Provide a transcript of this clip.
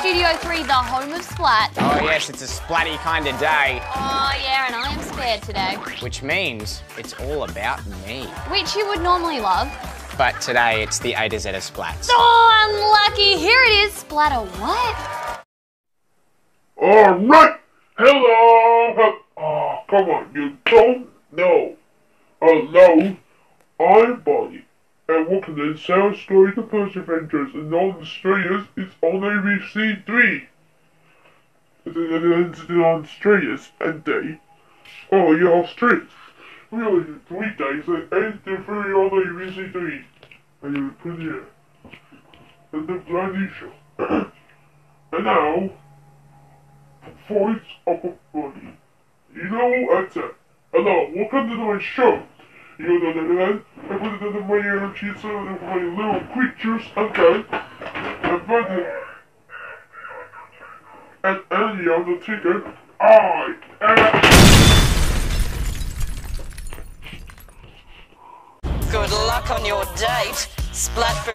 Studio 3, the home of Splat. Oh yes, it's a splatty kind of day, Oh, yeah, and I am spared today. which means it's all about me. Which you would normally love. But today it's the A to Z of splats. Oh, unlucky. Here it is. Splatter what? Alright! Hello! Oh, come on, you don't know. Hello, I'm Bonnie, and welcome to Sarah Scollay The First Adventures, and all the Australians, it's on ABC 3. It's on Australians, and they, oh yeah, Australians. Really, three days, and eight different on ABC 3. And you put here. And the Blondie Show. and now, voice of a body. You know, that's it. Hello, welcome to my show. You know, the land, I put it in my energy so that my little creatures, okay, and then, and Andy on the ticket, I am. Good luck on your date. Splat